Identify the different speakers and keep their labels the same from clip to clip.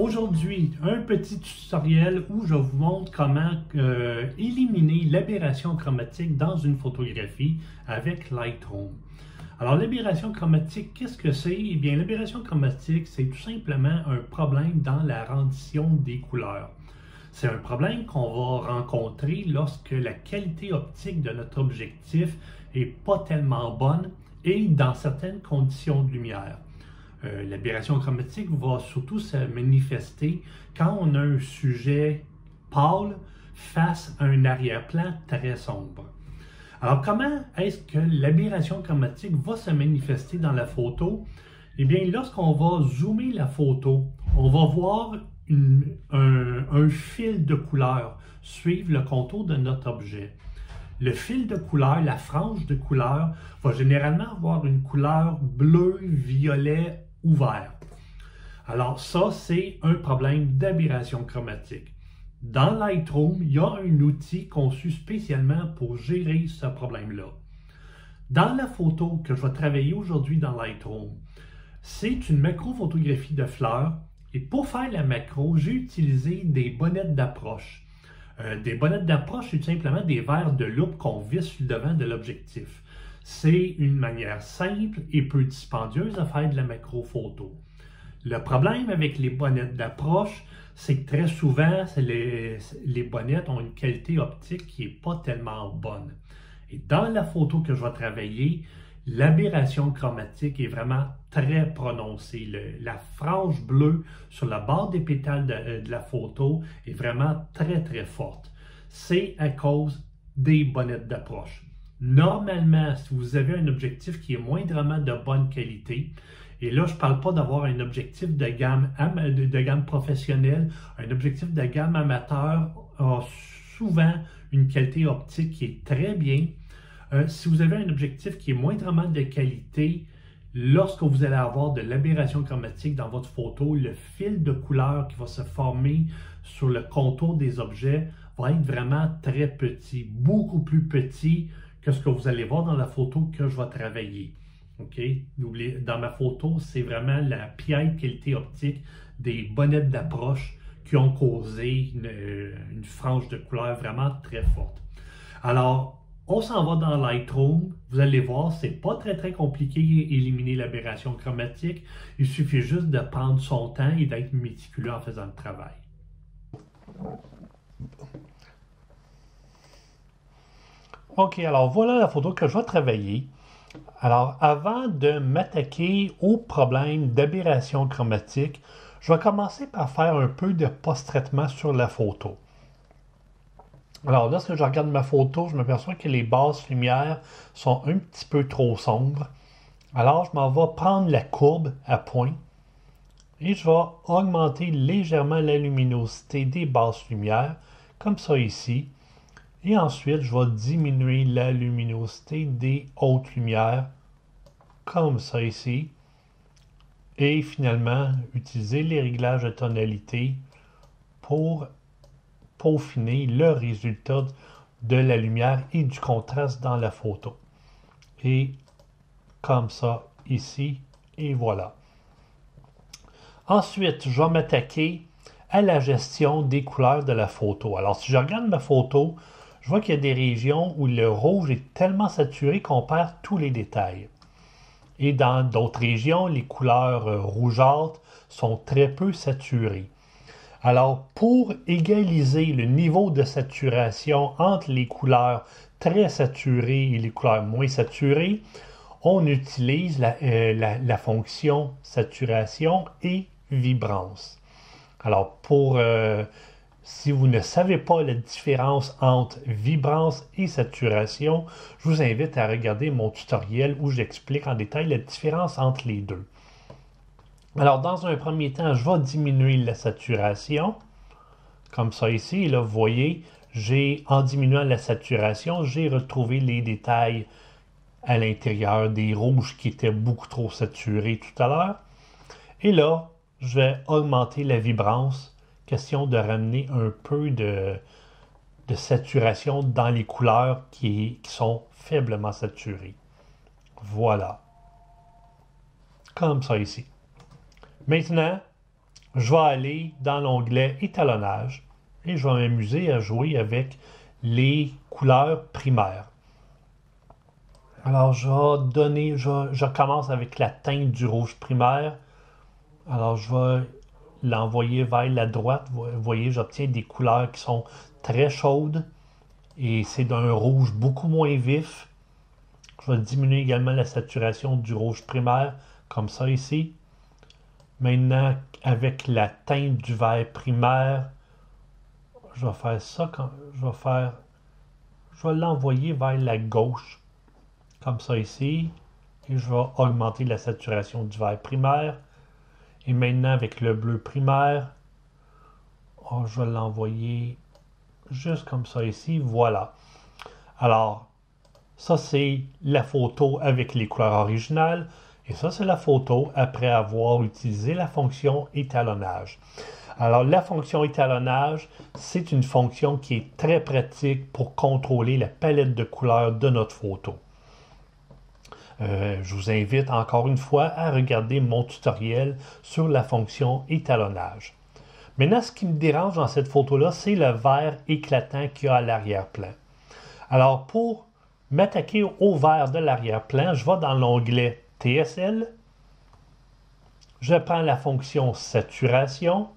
Speaker 1: Aujourd'hui, un petit tutoriel où je vous montre comment euh, éliminer l'aberration chromatique dans une photographie avec Lightroom. Alors l'aberration chromatique, qu'est-ce que c'est? Eh bien l'aberration chromatique, c'est tout simplement un problème dans la rendition des couleurs. C'est un problème qu'on va rencontrer lorsque la qualité optique de notre objectif est pas tellement bonne et dans certaines conditions de lumière. Euh, l'aberration chromatique va surtout se manifester quand on a un sujet pâle face à un arrière-plan très sombre. Alors, comment est-ce que l'aberration chromatique va se manifester dans la photo? Eh bien, lorsqu'on va zoomer la photo, on va voir un, fil de couleur suivre le contour de notre objet. Le fil de couleur, la frange de couleur, va généralement avoir une couleur bleu, violet ouvert. Alors ça, c'est un problème d'aberration chromatique. Dans Lightroom, il y a un outil conçu spécialement pour gérer ce problème-là. Dans la photo que je vais travailler aujourd'hui dans Lightroom, c'est une macro-photographie de fleurs et pour faire la macro, j'ai utilisé des bonnettes d'approche. Euh, des bonnettes d'approche, c'est simplement des verres de loupe qu'on visse sur le devant de l'objectif. C'est une manière simple et peu dispendieuse à faire de la macro-photo. Le problème avec les bonnettes d'approche, c'est que très souvent, les, les, bonnettes ont une qualité optique qui n'est pas tellement bonne. Et dans la photo que je vais travailler, l'aberration chromatique est vraiment très prononcée. la frange bleue sur la barre des pétales de, euh, de la photo est vraiment très très forte. C'est à cause des bonnettes d'approche. Normalement, si vous avez un objectif qui est moindrement de bonne qualité, et là, je ne parle pas d'avoir un objectif de gamme, de gamme professionnelle, un objectif de gamme amateur a souvent une qualité optique qui est très bien. Euh, si vous avez un objectif qui est moindrement de qualité, lorsque vous allez avoir de l'aberration chromatique dans votre photo, le fil de couleur qui va se former sur le contour des objets va être vraiment très petit, beaucoup plus petit que ce que vous allez voir dans la photo que je vais travailler. OK? Dans ma photo, c'est vraiment la piètre qualité optique des bonnettes d'approche qui ont causé une, frange de couleur vraiment très forte. Alors, on s'en va dans Lightroom. Vous allez voir, c'est pas très très compliqué d'éliminer l'aberration chromatique. Il suffit juste de prendre son temps et d'être méticuleux en faisant le travail. OK, alors voilà la photo que je vais travailler. Alors, avant de m'attaquer au problème d'aberration chromatique, je vais commencer par faire un peu de post-traitement sur la photo. Alors, lorsque je regarde ma photo, je m'aperçois que les basses lumières sont un petit peu trop sombres. Alors, je m'en vais prendre la courbe à point et je vais augmenter légèrement la luminosité des basses lumières, comme ça ici. Et ensuite, je vais diminuer la luminosité des hautes lumières, comme ça ici. Et finalement, utiliser les réglages de tonalité pour peaufiner le résultat de la lumière et du contraste dans la photo. Et comme ça ici, et voilà. Ensuite, je vais m'attaquer à la gestion des couleurs de la photo. Alors, si je regarde ma photo, je vois qu'il y a des régions où le rouge est tellement saturé qu'on perd tous les détails. Et dans d'autres régions, les couleurs euh, rougeâtres sont très peu saturées. Alors, pour égaliser le niveau de saturation entre les couleurs très saturées et les couleurs moins saturées, on utilise la, euh, fonction saturation et vibrance. Alors, pour euh, si vous ne savez pas la différence entre vibrance et saturation, je vous invite à regarder mon tutoriel où j'explique en détail la différence entre les deux. Alors, dans un premier temps, je vais diminuer la saturation, comme ça ici. Et là, vous voyez, j'ai en diminuant la saturation, j'ai retrouvé les détails à l'intérieur des rouges qui étaient beaucoup trop saturés tout à l'heure. Et là, je vais augmenter la vibrance question de ramener un peu de, saturation dans les couleurs qui, sont faiblement saturées. Voilà. Comme ça ici. Maintenant, je vais aller dans l'onglet étalonnage et je vais m'amuser à jouer avec les couleurs primaires. Alors, je vais donner, je, commence avec la teinte du rouge primaire. Alors, je vais l'envoyer vers la droite. Vous voyez, j'obtiens des couleurs qui sont très chaudes et c'est d'un rouge beaucoup moins vif. Je vais diminuer également la saturation du rouge primaire, comme ça ici. Maintenant, avec la teinte du vert primaire, je vais faire ça je vais faire je vais l'envoyer vers la gauche comme ça ici et je vais augmenter la saturation du vert primaire et maintenant avec le bleu primaire oh, je vais l'envoyer juste comme ça ici. Voilà. Alors ça c'est la photo avec les couleurs originales. Et ça c'est la photo après avoir utilisé la fonction étalonnage. Alors, la fonction étalonnage, c'est une fonction qui est très pratique pour contrôler la palette de couleurs de notre photo. Euh, je vous invite encore une fois à regarder mon tutoriel sur la fonction étalonnage. Maintenant, ce qui me dérange dans cette photo-là, c'est le vert éclatant qu'il y a à l'arrière-plan. Alors, pour m'attaquer au vert de l'arrière-plan, je vais dans l'onglet TSL, je prends la fonction saturation,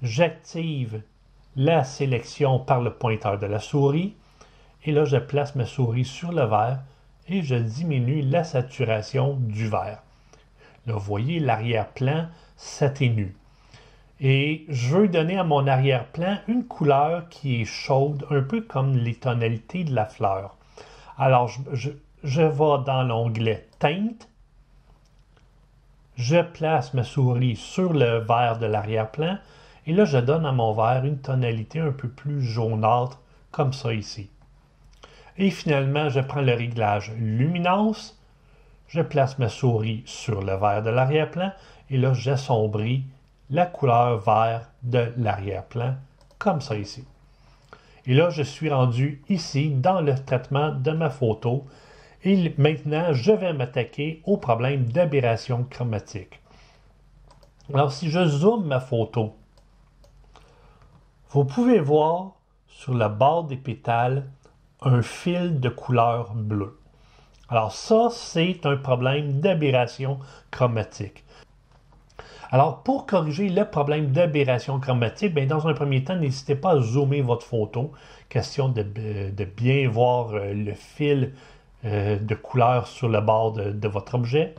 Speaker 1: j'active la sélection par le pointeur de la souris et là je place ma souris sur le vert et je diminue la saturation du vert. Là, vous voyez, l'arrière-plan s'atténue. Et je veux donner à mon arrière-plan une couleur qui est chaude, un peu comme les tonalités de la fleur. Alors, je, vais dans l'onglet Teinte. Je place ma souris sur le vert de l'arrière-plan et là, je donne à mon verre une tonalité un peu plus jaunâtre, comme ça ici. Et finalement, je prends le réglage luminance, je place ma souris sur le verre de l'arrière-plan et là, j'assombris la couleur vert de l'arrière-plan, comme ça ici. Et là, je suis rendu ici dans le traitement de ma photo. Et maintenant, je vais m'attaquer au problème d'aberration chromatique. Alors, si je zoome ma photo, vous pouvez voir sur la barre des pétales un fil de couleur bleue. Alors ça, c'est un problème d'aberration chromatique. Alors, pour corriger le problème d'aberration chromatique, bien, dans un premier temps, n'hésitez pas à zoomer votre photo. Question de, bien voir euh, le fil euh, de couleur sur le bord de, de votre objet.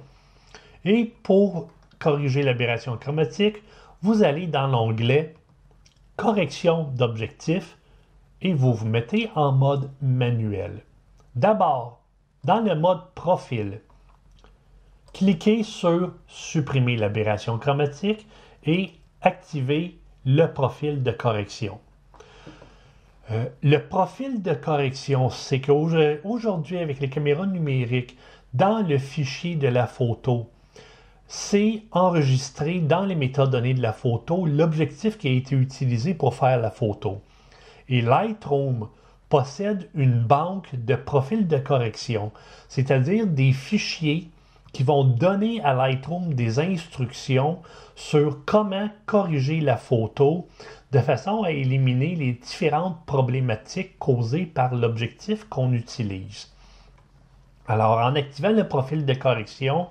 Speaker 1: Et pour corriger l'aberration chromatique, vous allez dans l'onglet correction d'objectif et vous vous mettez en mode manuel. D'abord, dans le mode profil, cliquez sur supprimer l'aberration chromatique et activez le profil de correction. Euh, le profil de correction, c'est qu'aujourd'hui, avec les caméras numériques, dans le fichier de la photo, c'est enregistrer dans les métadonnées de la photo l'objectif qui a été utilisé pour faire la photo. Et Lightroom possède une banque de profils de correction, c'est-à-dire des fichiers qui vont donner à Lightroom des instructions sur comment corriger la photo de façon à éliminer les différentes problématiques causées par l'objectif qu'on utilise. Alors, en activant le profil de correction,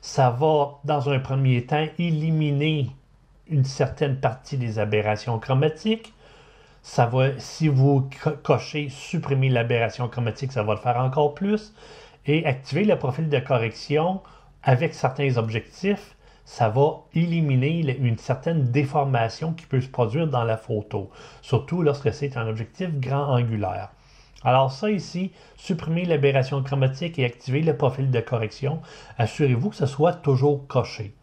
Speaker 1: ça va, dans un premier temps, éliminer une certaine partie des aberrations chromatiques. Ça va, si vous cochez supprimer l'aberration chromatique, ça va le faire encore plus. Et activer le profil de correction avec certains objectifs, ça va éliminer une certaine déformation qui peut se produire dans la photo, surtout lorsque c'est un objectif grand angulaire. Alors ça ici, supprimer l'aberration chromatique et activer le profil de correction. Assurez-vous que ce soit toujours coché.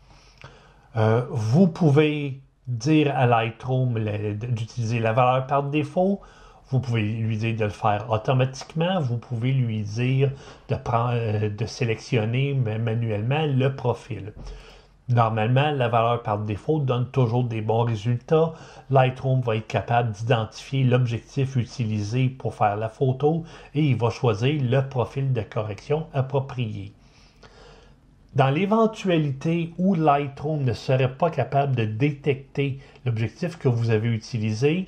Speaker 1: Euh, vous pouvez dire à Lightroom d'utiliser la valeur par défaut. Vous pouvez lui dire de le faire automatiquement. Vous pouvez lui dire de, euh, sélectionner manuellement le profil. Normalement, la valeur par défaut donne toujours des bons résultats. Lightroom va être capable d'identifier l'objectif utilisé pour faire la photo et il va choisir le profil de correction approprié. Dans l'éventualité où Lightroom ne serait pas capable de détecter l'objectif que vous avez utilisé,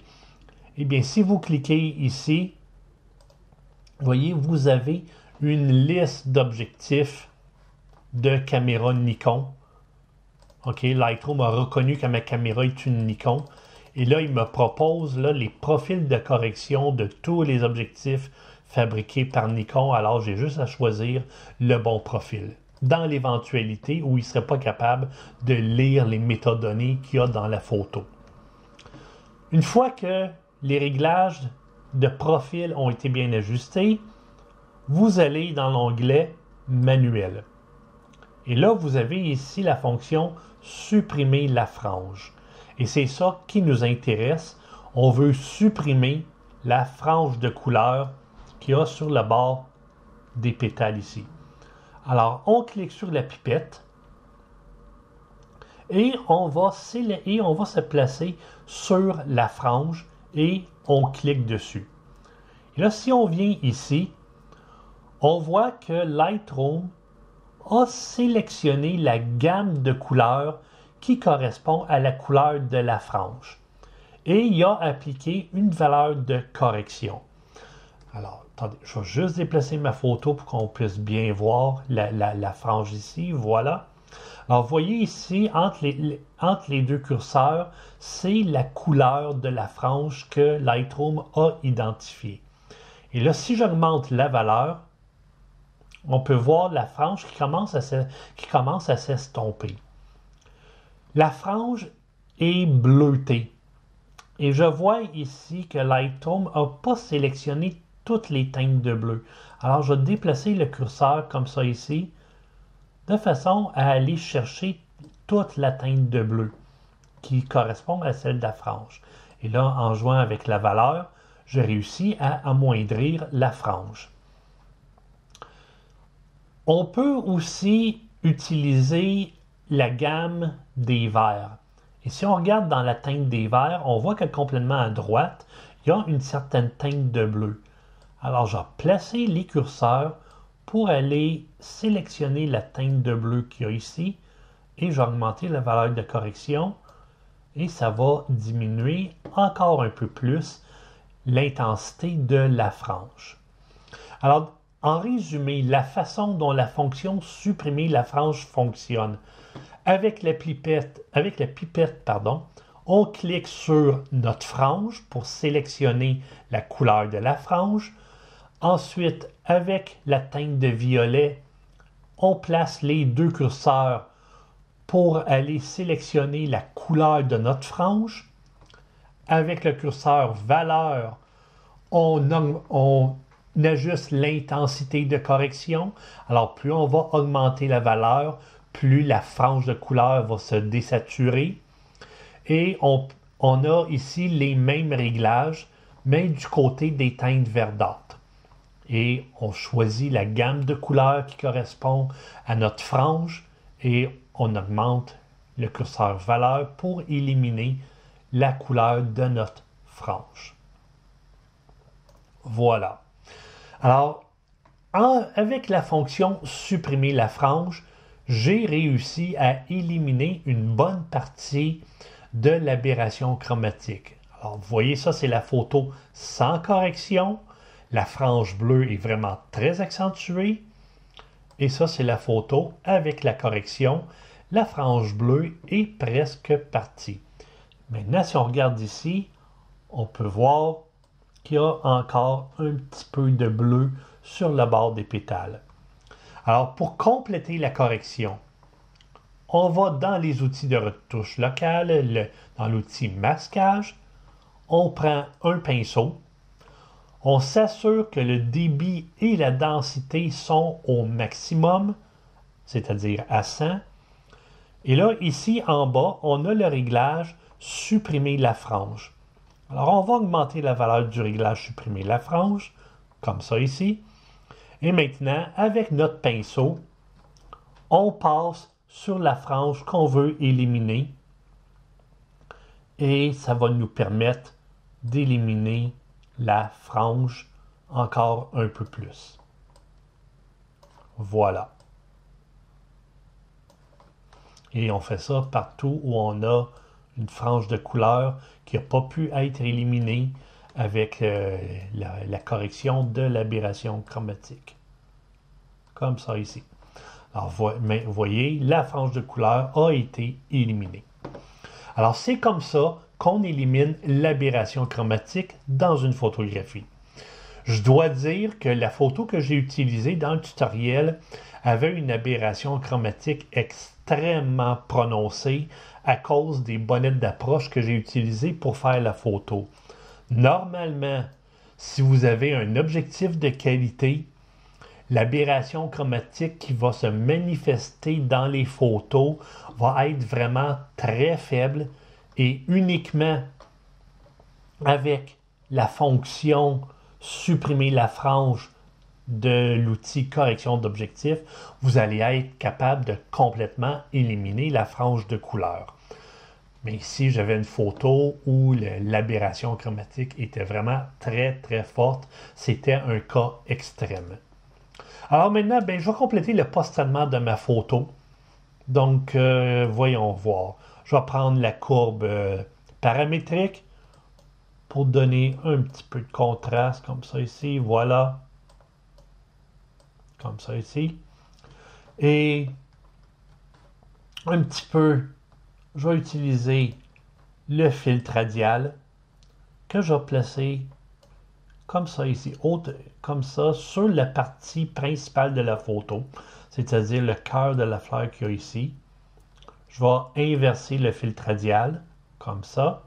Speaker 1: eh bien, si vous cliquez ici, voyez, vous avez une liste d'objectifs de caméra Nikon. OK, Lightroom a reconnu que ma caméra est une Nikon. Et là, il me propose là, les profils de correction de tous les objectifs fabriqués par Nikon. Alors, j'ai juste à choisir le bon profil. Dans l'éventualité où il ne serait pas capable de lire les métadonnées qu'il y a dans la photo. Une fois que les réglages de profil ont été bien ajustés, vous allez dans l'onglet Manuel. Et là, vous avez ici la fonction Supprimer la frange. Et c'est ça qui nous intéresse. On veut supprimer la frange de couleur qu'il y a sur le bord des pétales ici. Alors, on clique sur la pipette et on va, se placer sur la frange et on clique dessus. Et là, si on vient ici, on voit que Lightroom a sélectionné la gamme de couleurs qui correspond à la couleur de la frange. Et il a appliqué une valeur de correction. Alors, attendez, je vais juste déplacer ma photo pour qu'on puisse bien voir la, frange ici. Voilà. Alors, vous voyez ici, entre les, entre les deux curseurs, c'est la couleur de la frange que Lightroom a identifiée. Et là, si j'augmente la valeur, on peut voir la frange qui commence à, s'estomper. La frange est bleutée. Et je vois ici que Lightroom n'a pas sélectionné toutes les teintes de bleu. Alors, je vais déplacer le curseur comme ça ici, de façon à aller chercher toute la teinte de bleu qui correspond à celle de la frange. Et là, en jouant avec la valeur, je réussis à amoindrir la frange. On peut aussi utiliser la gamme des verts. Et si on regarde dans la teinte des verts, on voit que complètement à droite, il y a une certaine teinte de bleu. Alors, je vais placer les curseurs pour aller sélectionner la teinte de bleu qu'il y a ici et je vais augmenter la valeur de correction et ça va diminuer encore un peu plus l'intensité de la frange. Alors, en résumé, la façon dont la fonction supprimer la frange fonctionne. Avec la pipette, avec la pipette pardon, on clique sur notre frange pour sélectionner la couleur de la frange. Ensuite, avec la teinte de violet, on place les deux curseurs pour aller sélectionner la couleur de notre frange. Avec le curseur valeur, on, ajuste l'intensité de correction. Alors, plus on va augmenter la valeur, plus la frange de couleur va se désaturer. Et on, a ici les mêmes réglages, mais du côté des teintes verdâtres. Et on choisit la gamme de couleurs qui correspond à notre frange et on augmente le curseur valeur pour éliminer la couleur de notre frange. Voilà. Alors, avec la fonction supprimer la frange, j'ai réussi à éliminer une bonne partie de l'aberration chromatique. Alors, vous voyez, ça, c'est la photo sans correction. La frange bleue est vraiment très accentuée. Et ça, c'est la photo avec la correction. La frange bleue est presque partie. Maintenant, si on regarde ici, on peut voir qu'il y a encore un petit peu de bleu sur le bord des pétales. Alors, pour compléter la correction, on va dans les outils de retouche locale, dans l'outil masquage, on prend un pinceau, on s'assure que le débit et la densité sont au maximum, c'est-à-dire à 100. Et là, ici en bas, on a le réglage supprimer la frange. Alors, on va augmenter la valeur du réglage supprimer la frange, comme ça ici. Et maintenant, avec notre pinceau, on passe sur la frange qu'on veut éliminer. Et ça va nous permettre d'éliminer la frange encore un peu plus. Voilà. Et on fait ça partout où on a une frange de couleur qui n'a pas pu être éliminée avec euh, la, correction de l'aberration chromatique. Comme ça ici. Alors, vous voyez, la frange de couleur a été éliminée. Alors, c'est comme ça qu'on élimine l'aberration chromatique dans une photographie. Je dois dire que la photo que j'ai utilisée dans le tutoriel avait une aberration chromatique extrêmement prononcée à cause des bonnettes d'approche que j'ai utilisées pour faire la photo. Normalement, si vous avez un objectif de qualité, l'aberration chromatique qui va se manifester dans les photos va être vraiment très faible et uniquement avec la fonction supprimer la frange de l'outil correction d'objectif, vous allez être capable de complètement éliminer la frange de couleur. Mais ici, j'avais une photo où l'aberration chromatique était vraiment très très forte. C'était un cas extrême. Alors maintenant, ben, je vais compléter le post-traitement de ma photo. Donc, euh, voyons voir. Je vais prendre la courbe euh, paramétrique pour donner un petit peu de contraste, comme ça ici. Voilà. Comme ça ici. Et un petit peu, je vais utiliser le filtre radial que je vais placer comme ça ici, comme ça, sur la partie principale de la photo, c'est-à-dire le cœur de la fleur qu'il y a ici. Je vais inverser le filtre radial, comme ça,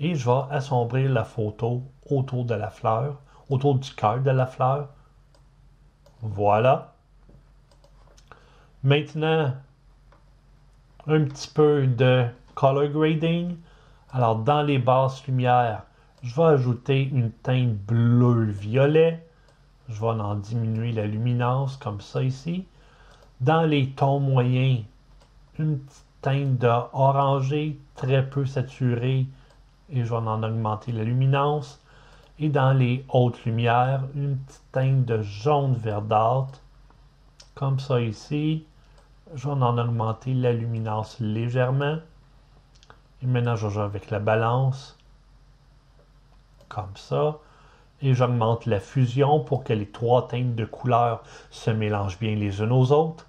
Speaker 1: et je vais assombrir la photo autour de la fleur, autour du cœur de la fleur. Voilà. Maintenant, un petit peu de color grading. Alors, dans les basses lumières, je vais ajouter une teinte bleu-violet. Je vais en diminuer la luminance comme ça ici. Dans les tons moyens, une petite teinte d'orangé très peu saturée et je vais en augmenter la luminance. Et dans les hautes lumières, une petite teinte de jaune verdâtre comme ça ici. Je vais en augmenter la luminance légèrement. Et maintenant, je joue avec la balance comme ça. Et j'augmente la fusion pour que les trois teintes de couleurs se mélangent bien les unes aux autres.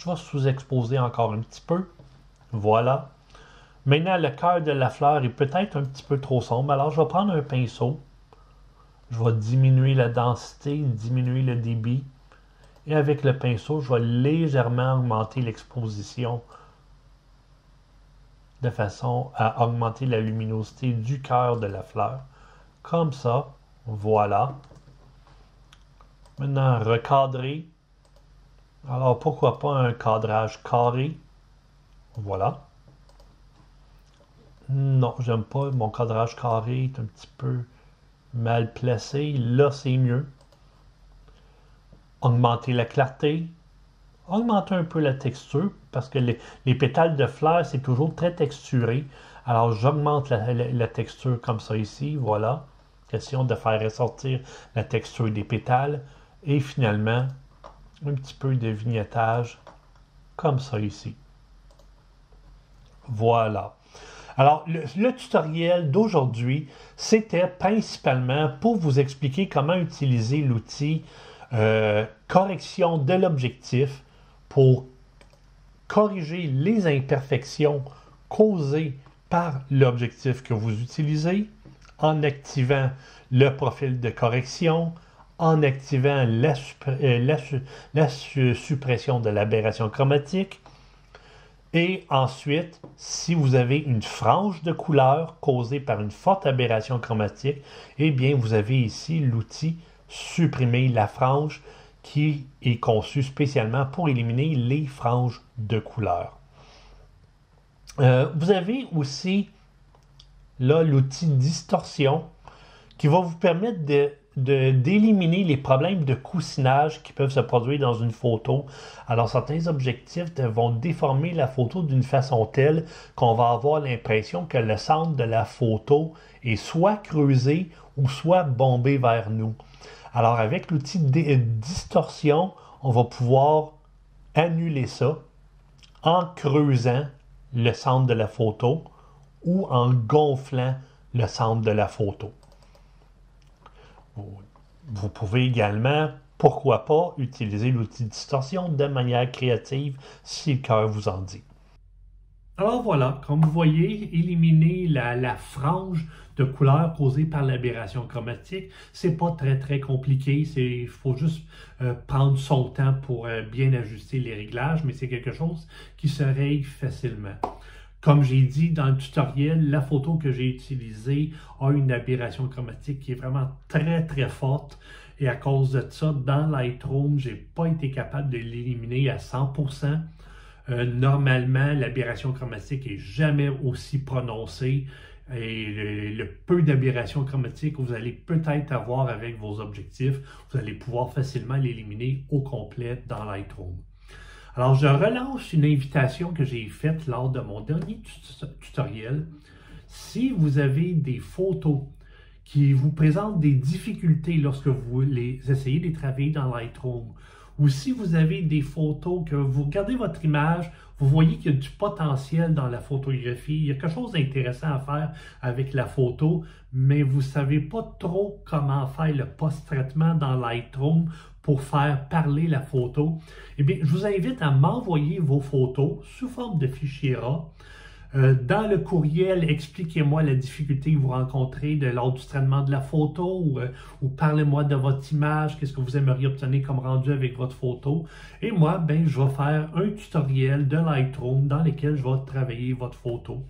Speaker 1: Je vais sous-exposer encore un petit peu. Voilà. Maintenant, le cœur de la fleur est peut-être un petit peu trop sombre. Alors, je vais prendre un pinceau. Je vais diminuer la densité, diminuer le débit. Et avec le pinceau, je vais légèrement augmenter l'exposition de façon à augmenter la luminosité du cœur de la fleur. Comme ça, voilà. Maintenant, recadrer. Alors, pourquoi pas un cadrage carré? Voilà. Non, j'aime pas. Mon cadrage carré est un petit peu mal placé. Là, c'est mieux. Augmenter la clarté augmenter un peu la texture parce que les, pétales de fleurs, c'est toujours très texturé. Alors, j'augmente la, texture comme ça ici. Voilà. Question de faire ressortir la texture des pétales. Et finalement, un petit peu de vignettage comme ça ici. Voilà. Alors, le tutoriel d'aujourd'hui, c'était principalement pour vous expliquer comment utiliser l'outil euh, correction de l'objectif pour corriger les imperfections causées par l'objectif que vous utilisez en activant le profil de correction, en activant la, euh, suppression de l'aberration chromatique. Et ensuite, si vous avez une frange de couleur causée par une forte aberration chromatique, eh bien, vous avez ici l'outil supprimer la frange qui est conçu spécialement pour éliminer les franges de couleur. Euh, vous avez aussi l'outil distorsion qui va vous permettre de d'éliminer les problèmes de coussinage qui peuvent se produire dans une photo. Alors certains objectifs vont déformer la photo d'une façon telle qu'on va avoir l'impression que le centre de la photo est soit creusé ou soit bombé vers nous. Alors, avec l'outil de distorsion, on va pouvoir annuler ça en creusant le centre de la photo ou en gonflant le centre de la photo. Vous pouvez également, pourquoi pas, utiliser l'outil distorsion de manière créative si le cœur vous en dit. Alors voilà, comme vous voyez, éliminer la, frange de couleur causée par l'aberration chromatique, c'est pas très très compliqué. Il faut juste euh, prendre son temps pour euh, bien ajuster les réglages, mais c'est quelque chose qui se règle facilement. Comme j'ai dit dans le tutoriel, la photo que j'ai utilisée a une aberration chromatique qui est vraiment très très forte. Et à cause de ça, dans Lightroom, j'ai pas été capable de l'éliminer à 100%. Euh, normalement, l'aberration chromatique est jamais aussi prononcée. Et le, peu d'aberration chromatique que vous allez peut-être avoir avec vos objectifs, vous allez pouvoir facilement l'éliminer au complet dans Lightroom. Alors, je relance une invitation que j'ai faite lors de mon dernier tutoriel. Si vous avez des photos qui vous présentent des difficultés lorsque vous les essayez de travailler dans Lightroom, ou si vous avez des photos que vous regardez votre image, vous voyez qu'il y a du potentiel dans la photographie, il y a quelque chose d'intéressant à faire avec la photo, mais vous ne savez pas trop comment faire le post-traitement dans Lightroom pour faire parler la photo, eh bien, je vous invite à m'envoyer vos photos sous forme de fichier RAW euh, dans le courriel, expliquez-moi la difficulté que vous rencontrez de, lors du traitement de la photo ou, euh, ou parlez-moi de votre image, qu'est-ce que vous aimeriez obtenir comme rendu avec votre photo. Et moi, ben, je vais faire un tutoriel de Lightroom dans lequel je vais travailler votre photo.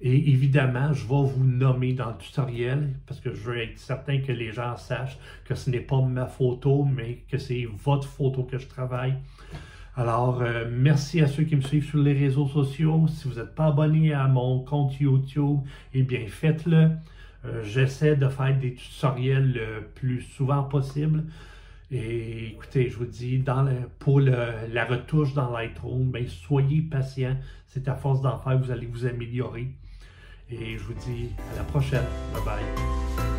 Speaker 1: Et évidemment, je vais vous nommer dans le tutoriel parce que je veux être certain que les gens sachent que ce n'est pas ma photo, mais que c'est votre photo que je travaille. Alors, euh, merci à ceux qui me suivent sur les réseaux sociaux. Si vous n'êtes pas abonné à mon compte YouTube, eh bien, faites-le. Euh, j'essaie de faire des tutoriels le plus souvent possible. Et écoutez, je vous dis, pour la retouche dans Lightroom, ben, soyez patient. C'est à force d'en faire que vous allez vous améliorer. Et je vous dis à la prochaine. Bye bye.